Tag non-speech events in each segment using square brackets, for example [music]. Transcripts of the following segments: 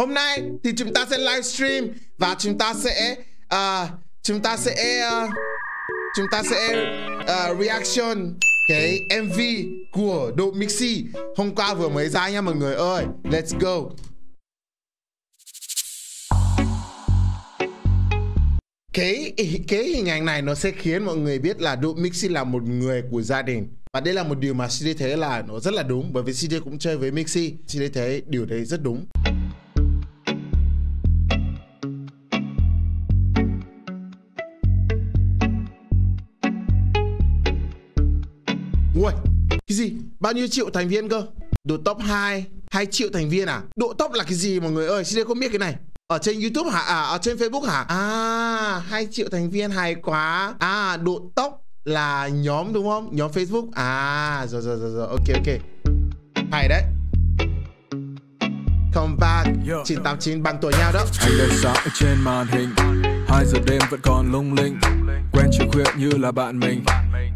Hôm nay thì chúng ta sẽ livestream và chúng ta sẽ uh, chúng ta sẽ uh, chúng ta sẽ uh, reaction cái MV của độ Mixi hôm qua vừa mới ra nha mọi người ơi. Let's go. Cái cái hình ảnh này nó sẽ khiến mọi người biết là độ Mixi là một người của gia đình. Và đây là một điều mà CD thấy là nó rất là đúng bởi vì CD cũng chơi với Mixi. CD thấy điều đấy rất đúng. Ui, cái gì? Bao nhiêu triệu thành viên cơ? Độ top 2, 2 triệu thành viên à? Độ top là cái gì mọi người ơi? CD không biết cái này. Ở trên YouTube hả? À, ở trên Facebook hả? À, 2 triệu thành viên hay quá. À, độ top là nhóm đúng không? Nhóm Facebook. À, rồi rồi rồi rồi. Ok ok. Hay đấy. Come back 989 bằng tuổi nhau đó Anh đây sáng ở trên màn hình 2 giờ đêm vẫn còn lung linh Quen chiều khuya như là bạn mình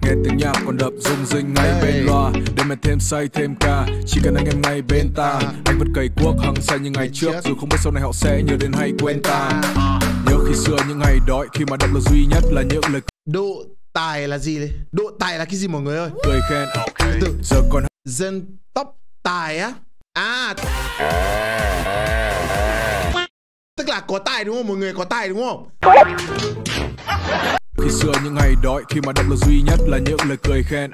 Nghe tiếng nhạc còn đập rung rinh ngay bên loa. Đêm em thêm say thêm ca Chỉ cần anh em ngay bên ta. Anh vẫn cày cuốc hăng say như ngày trước Dù không biết sau này họ sẽ nhớ đến hay quên ta. Nhớ khi xưa những ngày đói Khi mà động lực duy nhất là những lời Độ tài là gì đấy? Độ tài là cái gì mọi người ơi? cười khen. Từ Giờ còn dân tóc tài á? À. Tức là có tài đúng không? Mọi người có tài đúng không Khi xưa những ngày đói Khi mà động lực duy nhất là những lời cười khen.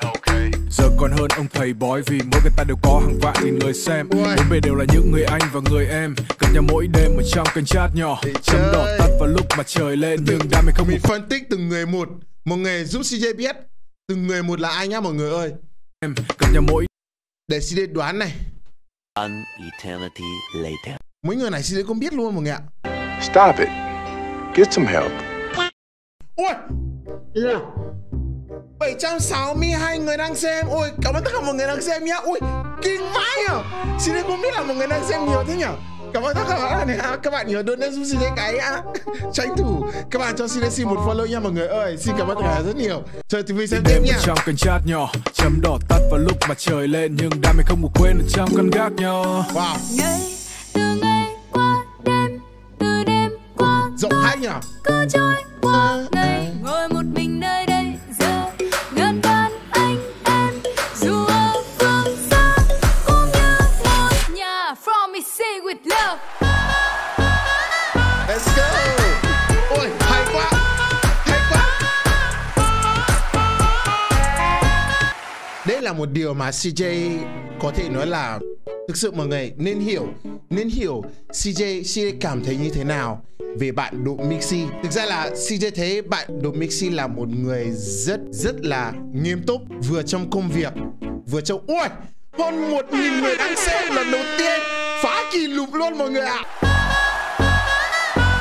Giờ còn hơn ông thầy bói Vì mỗi cái ta đều có hàng vạn nghìn người xem. Bốn bề đều là những người anh và người em. Gặp nhau mỗi đêm ở trong kênh chat nhỏ. Chấm đỏ tắt vào lúc mặt trời lên Nhưng đam mê không mình một phân tích từng người một. Một người giúp CJ biết. Từng người một là ai nhá mọi người ơi. Em Gặp nhau mỗi để CJ đoán này. An eternity later. mấy người này CJ không biết luôn mọi người ạ. Stop it. Get some help. Ui. Ui. 762 người đang xem. Ôi cảm ơn tất cả mọi người đang xem nhá. Ui kinh vãi nhở. CJ không biết là mọi người đang xem nhiều thế nhở? Cảm ơn tất cả các bạn nhá. Các bạn nhớ donate giúp CJ cái á [laughs] Tranh thủ. Các bạn cho CJ xin một follow nha mọi người ơi. Xin cảm ơn tất cả rất nhiều. Chờ TV xem tiếp đêm nha trong kênh chat nhỏ Chấm đỏ tắt vào lúc mặt trời lên Nhưng đam mê không ngủ quên ở trong căn gác nhỏ. Wow là một điều mà CJ có thể nói là Thực sự mọi người nên hiểu Nên hiểu CJ CJ cảm thấy như thế nào về bạn Độ Mixi. Thực ra là CJ thấy bạn Độ Mixi là một người rất rất là nghiêm túc, Vừa trong công việc, Vừa trong, Ui, Hơn một nghìn người đang xem lần đầu tiên. Phá kỷ lục luôn mọi người ạ.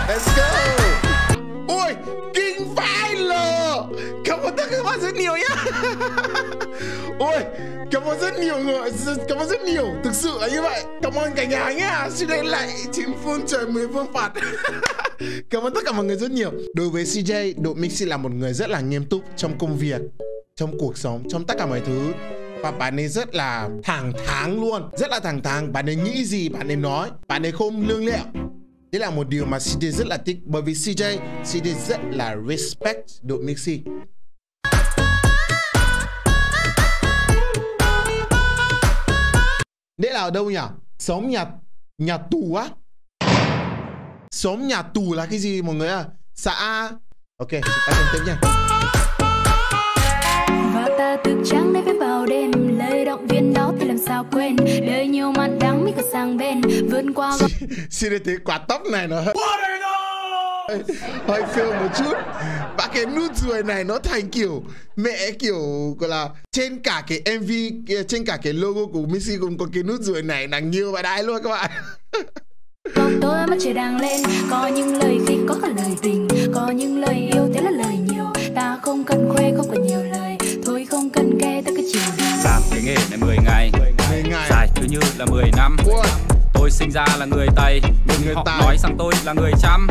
Let's go. Ui, Kinh vãi lờ. Cảm ơn tất cả các bạn rất nhiều nhá. [laughs] Ôi, Cảm ơn rất nhiều người, Cảm ơn rất nhiều. Thực sự là như vậy. Cảm ơn cả nhà nhá. Xin đến lại chín phương trời 10 phương phạt. [laughs] Cảm ơn tất cả mọi người rất nhiều. Đối với CJ Độ Mixi là một người rất là nghiêm túc Trong công việc, Trong cuộc sống, Trong tất cả mọi thứ. Và bạn ấy rất là thẳng thắn luôn. Rất là thẳng thắn. Bạn ấy nghĩ gì, bạn ấy nói. Bạn ấy không lương lẹo. Đấy là một điều mà CJ rất là thích. Bởi vì CJ CJ rất là respect độ Mixi. Đây là ở đâu nhỉ? Sống nhà nhà tù á Sống nhà tù là cái gì mọi người à? Xã Ok, chúng ta xem tiếp nha và ta thức trắng để viết vào đêm lời động viên đó thì làm sao quên đời nhiều mặn đắng mới có sang bên vượt qua góc [laughs] Xin thấy quả tóc này nó hơi hơi fail một chút. Và cái nút ruồi này nó thành kiểu mẹ kiểu gọi là trên cả cái MV trên cả cái logo của Missy cũng có cái nút ruồi này đáng nhiều và đái luôn các bạn. Còn tôi mắt trời đang lên Có những lời khinh có cả lời tình Có những lời yêu thế là lời nhiều. Ta không cần khoe không cần nhiều lời Thôi không cần nghe ta cứ chiều làm cái nghề này 10 ngày. Mười ngày. Dài cứ như là 10 năm. Ui, tôi sinh ra là người tây nhưng Người họ Tây. nói rằng tôi là người chăm.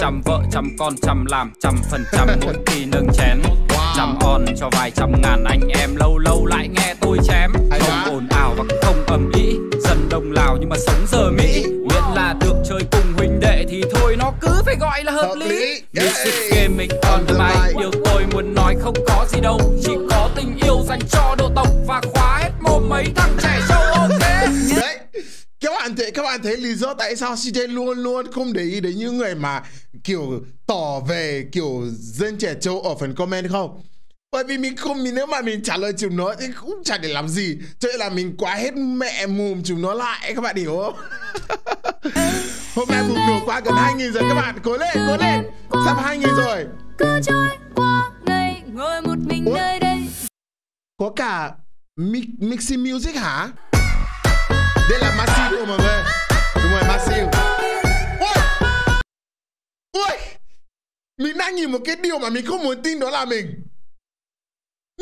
Chăm vợ chăm con chăm làm trăm phần trăm mỗi khi nâng chén. Wow. chăm on cho vài trăm ngàn anh em lâu lâu lại nghe tôi chém. Không ồn ào và cũng không ầm ĩ. Dân đông lào nhưng mà sống giờ mỹ. Miễn là được chơi cùng huynh đệ thì thôi nó cứ phải gọi là hợp, lý. Music gaming on the mic. Điều tôi muốn nói không có gì đâu. Chỉ có tình yêu dành cho độ tộc và khóa hết mồm mấy thằng trẻ trâu. ok Đấy các bạn thấy lý do tại sao CJ luôn luôn không để ý đến những người mà kiểu tỏ về kiểu dân trẻ châu ở phần comment không? Bởi vì mình không mình nếu mà mình trả lời chúng nó thì cũng chẳng để làm gì. Cho nên là mình quá hết mẹ mồm chúng nó lại các bạn hiểu không? [laughs] Hôm nay bùng nổ qua gần 2.000 rồi các bạn. Cố lên cố lên. Sắp 2.000 rồi. Cứ trôi qua ngày ngồi một mình nơi đây. Có cả mi Mixi Music hả? Đây là Massive mọi người Đúng rồi Massive. Ui Ui Mình đang nhìn một cái điều mà mình không muốn tin đó là mình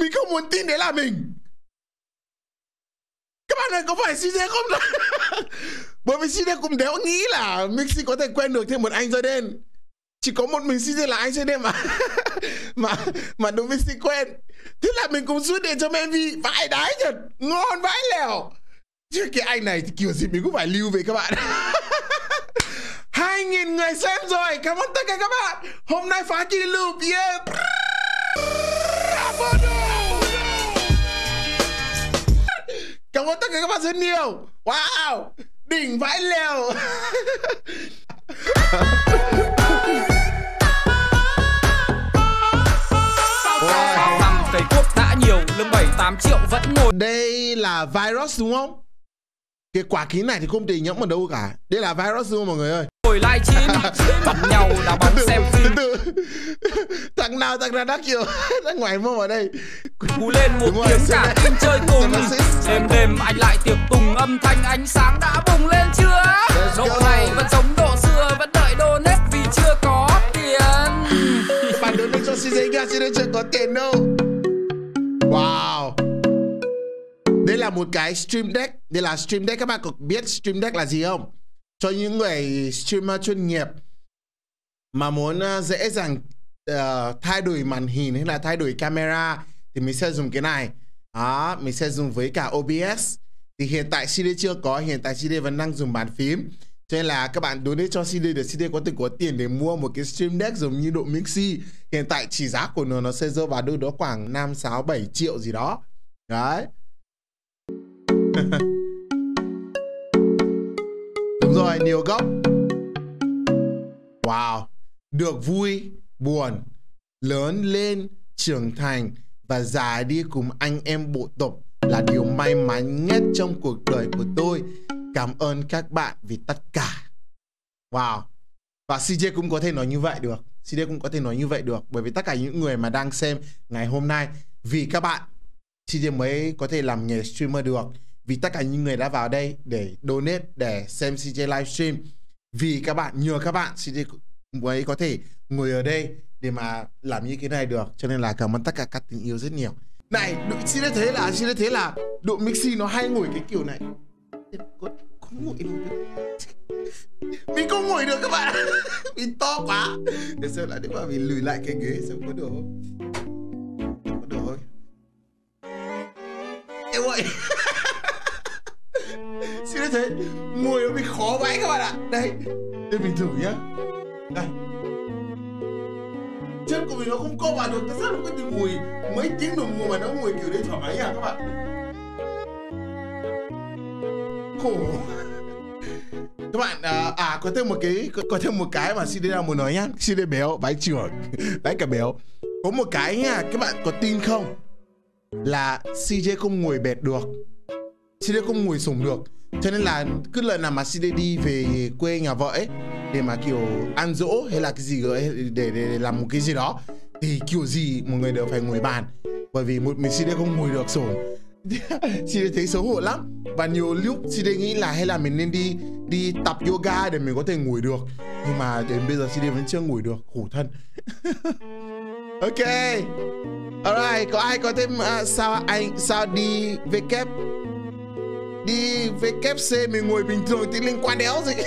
Mình không muốn tin đấy là mình Các bạn ơi có phải CJ không Bởi vì CJ cũng đéo nghĩ là Mixi có thể quen được thêm một anh Jordan chỉ có một mình CJ là anh Jordan mà mà mà đối với Mixi quen thế là mình cũng rút điện cho Menvi vãi đái thật ngon vãi lèo chứ cái anh này thì kiểu gì mình cũng phải lưu về các bạn. [laughs] 2.000 người xem rồi Cảm ơn tất cả các bạn. Hôm nay phá kỷ lục Yeah. Cảm ơn tất cả các bạn rất nhiều. Wow Đỉnh vãi lèo. Năm cây quốc đã nhiều lương 7 8 triệu vẫn ngồi Đây là virus đúng không? Cái quả kính này thì không thể nhẫm ở đâu cả. Đây là virus không mọi người ơi. Ngồi live stream [laughs] bắn nhau đá bóng xem phim. [laughs] Thằng nào thằng nào đã kiểu [laughs] Đang ngoài mông ở đây. Cú lên một Đúng tiếng cả team chơi cùng. Đêm đêm anh lại tiệc tùng âm thanh ánh sáng đã bùng lên chưa? Let's độ này vẫn giống độ xưa vẫn đợi donate vì chưa có tiền. Bạn đối với cho CJ nha CJ chưa có tiền đâu một cái stream deck Đây là stream deck Các bạn có biết stream deck là gì không? Cho những người streamer chuyên nghiệp Mà muốn à, dễ dàng uh, thay đổi màn hình hay là thay đổi camera Thì mình sẽ dùng cái này Đó, mình sẽ dùng với cả OBS Thì hiện tại CD chưa có Hiện tại CD vẫn đang dùng bàn phím cho nên là các bạn donate cho CD để CD có thể có tiền để mua một cái stream deck giống như độ Mixi. Hiện tại chỉ giá của nó nó sẽ rơi vào đâu đó khoảng 5, 6, 7 triệu gì đó. Đấy. Đúng rồi, nhiều góc. Wow. Được vui, buồn, lớn lên, trưởng thành và già đi cùng anh em bộ tộc là điều may mắn nhất trong cuộc đời của tôi. Cảm ơn các bạn vì tất cả. Wow. Và CJ cũng có thể nói như vậy được. CJ cũng có thể nói như vậy được bởi vì tất cả những người mà đang xem ngày hôm nay vì các bạn CJ mới có thể làm nghề streamer được. Vì tất cả những người đã vào đây để donate để xem CJ livestream. Vì các bạn nhờ các bạn CJ mới có thể ngồi ở đây để mà làm như cái này được. Cho nên là cảm ơn tất cả các tình yêu rất nhiều. Này, đội CJ thấy là CJ thấy là đội Mixi nó hay ngồi cái kiểu này. Có, không ngồi được [laughs] mình không ngồi được các bạn [laughs] mình to quá để xem lại nếu mà mình lùi lại cái ghế xem có được không các đây đây mình thử nhá. Đây chân của mình nó không co vào được tại sao nó có thể ngồi mấy tiếng đồng hồ mà nó ngồi kiểu đấy thoải mái à các bạn? Khổ. [laughs] Các bạn à, à có thêm một cái có, có thêm một cái mà CD đang muốn nói nhá. CD béo bái trưởng. [laughs] Bái cả béo. Có một cái nha các bạn có tin không? Là CJ không ngồi bệt được. CJ không ngồi sủng được cho nên là cứ lần nào mà CD đi về quê nhà vợ ấy để mà kiểu ăn dỗ hay là cái gì ấy, để, để, để làm một cái gì đó thì kiểu gì một người đều phải ngồi bàn. Bởi vì một mình CD không ngồi được sủng [laughs] CD thấy xấu hổ lắm. Và nhiều lúc CD nghĩ là hay là mình nên đi đi tập yoga để mình có thể ngồi được. Nhưng mà đến bây giờ CD vẫn chưa ngồi được khổ thân. [laughs] Ok. Alright có ai có thêm uh, sao anh sao đi WK đi WC mình ngồi bình thường thì liên quan đéo gì. [laughs]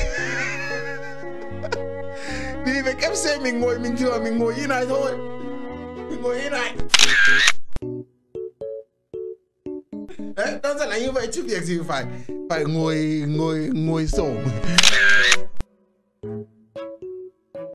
Đi WC mình ngồi bình thường mình ngồi như này thôi. Mình ngồi như này. Đấy, đơn giản là như vậy chứ việc gì phải phải ngồi ngồi ngồi sổ. [laughs]